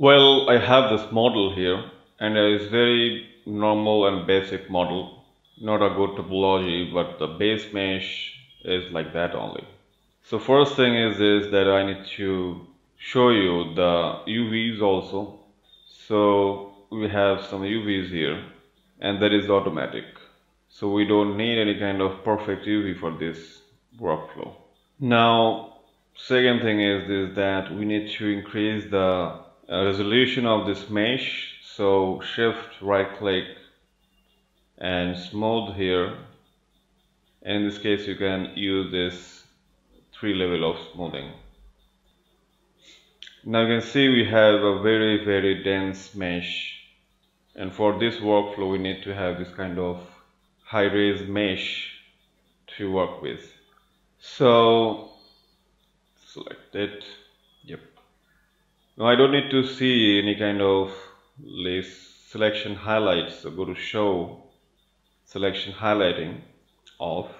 Well, I have this model here and it is very normal and basic model. Not a good topology, but the base mesh is like that only. So first thing is, is that I need to show you the UVs also. So we have some UVs here and that is automatic. So we don't need any kind of perfect UV for this workflow. Now second thing is, is that we need to increase the Uh, resolution of this mesh so shift right click and smooth here. In this case you can use this three level of smoothing. Now you can see we have a very very dense mesh. And for this workflow we need to have this kind of high res mesh to work with. So select it. Yep now I don't need to see any kind of list selection highlights so go to show selection highlighting off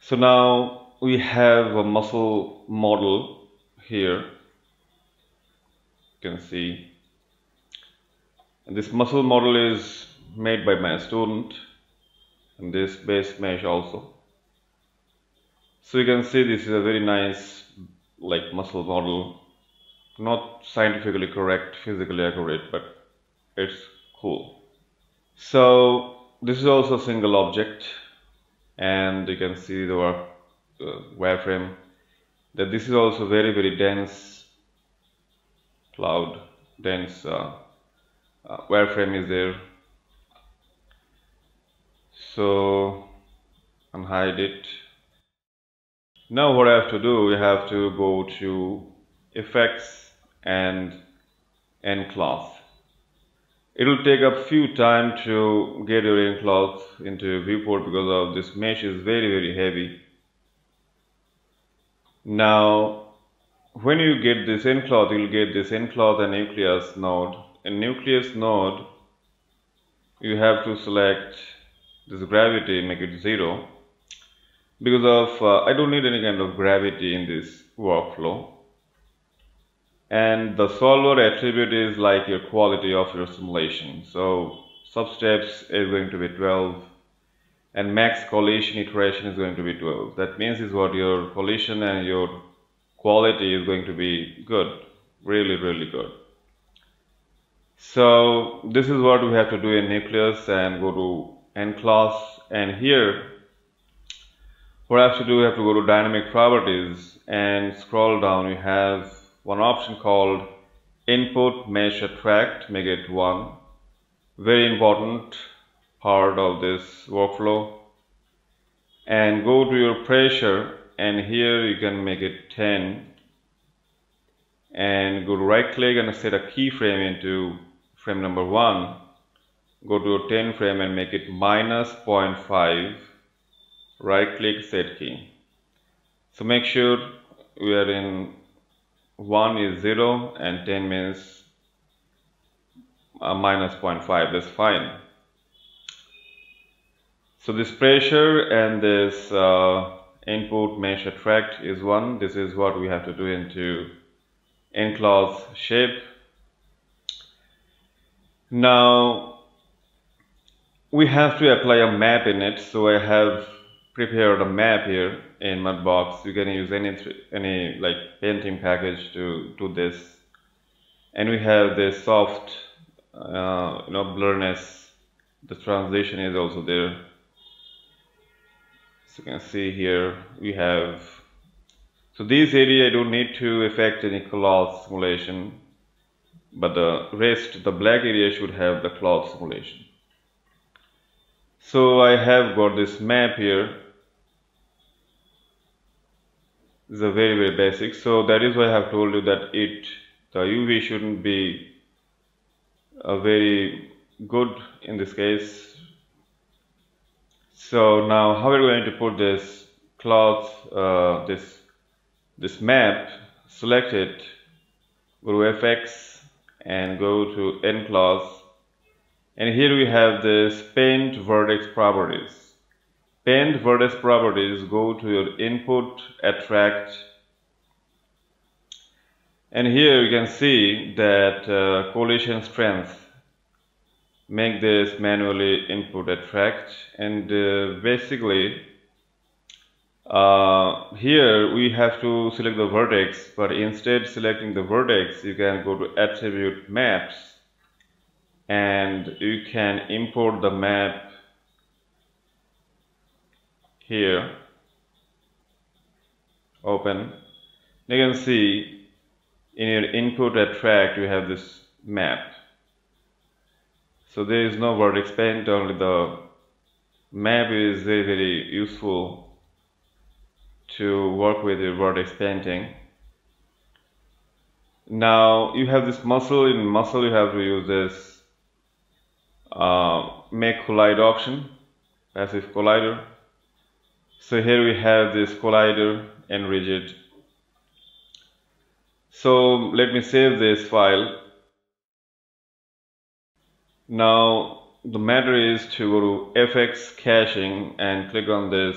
so now we have a muscle model here. You can see. And this muscle model is made by my student. And this base mesh also. So you can see this is a very nice like muscle model not scientifically correct, physically accurate, but it's cool. So this is also a single object and you can see the uh, wireframe that this is also very very dense cloud dense uh, uh, wireframe is there. So unhide it. Now what I have to do we have to go to effects and nCloth. It will take a few time to get your nCloth into your viewport because of this mesh is very very heavy. Now when you get this nCloth you will get this nCloth and nucleus node. In nucleus node you have to select this gravity make it zero because of uh, I don't need any kind of gravity in this workflow and the solver attribute is like your quality of your simulation. So substeps is going to be 12 and max collision iteration is going to be 12 that means is what your collision and your quality is going to be good really really good. So this is what we have to do in nucleus and go to nCloth. And here what I have to do we have to go to dynamic properties and scroll down. We have one option called input mesh attract make it one. Very important part of this workflow. And go to your pressure and here you can make it 10 and go to right click and set a keyframe into frame number one. Go to 10 frame and make it minus 0.5 right click set key. So make sure we are in 1 is 0 and 10 means uh, minus 0.5 that's fine. So this pressure and this uh, input mesh attract is 1 this is what we have to do into enclosed shape. Now we have to apply a map in it. So I have prepared a map here in Mudbox. You can use any any like painting package to do this. And we have this soft, uh, you know, blurriness. The transition is also there. So you can see here we have. So this area I don't need to affect any cloth simulation, but the rest, the black area should have the cloth simulation. So I have got this map here is a very very basic. So that is why I have told you that it the UV shouldn't be a very good in this case. So now how are we going to put this cloth uh, this this map select it go to FX and go to nCloth and here we have this paint vertex properties Paint vertex properties go to your input attract. And here you can see that uh, collision strength make this manually input attract. And uh, basically uh, here we have to select the vertex but instead selecting the vertex you can go to attribute maps and you can import the map here open you can see in your input attract you have this map so there is no vertex paint only the map is very very useful to work with your vertex painting. Now you have this muscle, in muscle you have to use this uh, make collide option, passive collider. So here we have this collider and rigid. So let me save this file. Now the matter is to go to FX caching and click on this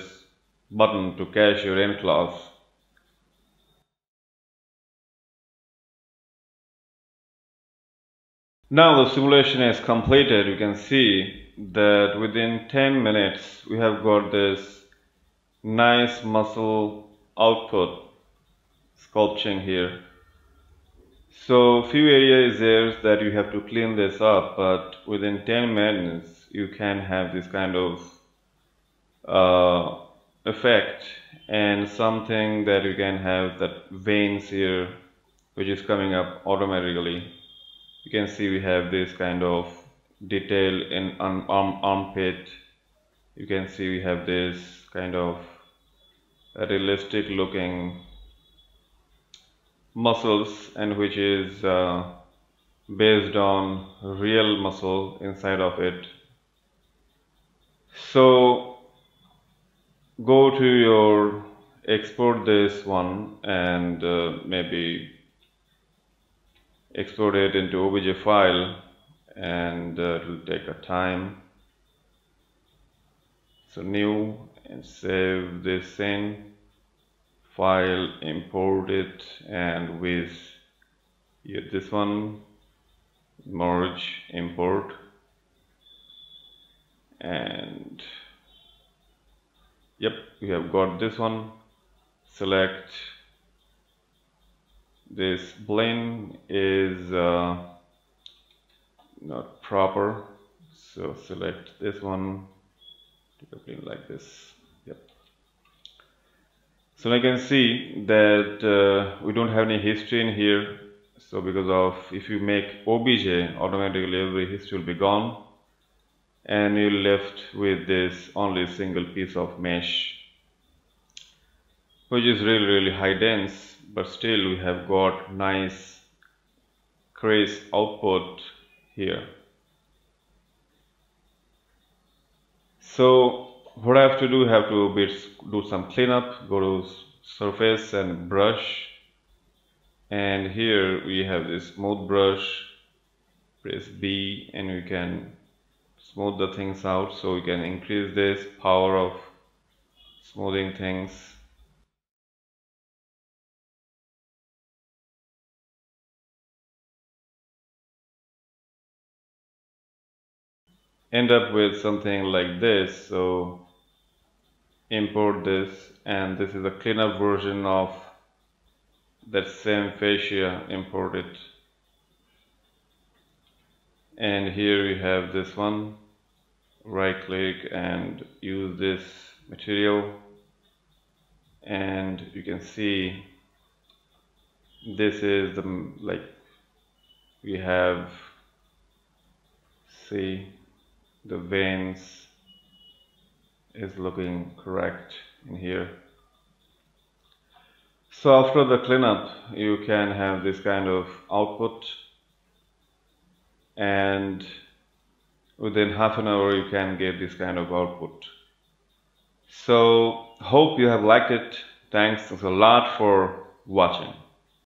button to cache your nCloth. Now the simulation is completed. You can see that within 10 minutes we have got this nice muscle output sculpting here. So few areas there that you have to clean this up but within 10 minutes you can have this kind of uh, effect and something that you can have that veins here which is coming up automatically you can see we have this kind of detail in arm, armpit you can see we have this kind of realistic looking muscles and which is uh, based on real muscle inside of it. So go to your export this one and uh, maybe export it into obj file and uh, it will take a time so new and save this in file import it and with this one merge import and yep we have got this one. Select this blend is uh, not proper so select this one like this. Yep. So I can see that uh, we don't have any history in here. So because of if you make obj automatically every history will be gone. And you're left with this only single piece of mesh which is really really high dense but still we have got nice crease output here so what I have to do I have to do some cleanup go to surface and brush. And here we have this smooth brush. Press B and we can smooth the things out. So we can increase this power of smoothing things end up with something like this. So import this and this is a cleanup version of that same fascia imported. And here we have this one. Right click and use this material. And you can see this is the like we have see the veins is looking correct in here. So after the cleanup you can have this kind of output. And within half an hour you can get this kind of output. So hope you have liked it. Thanks a lot for watching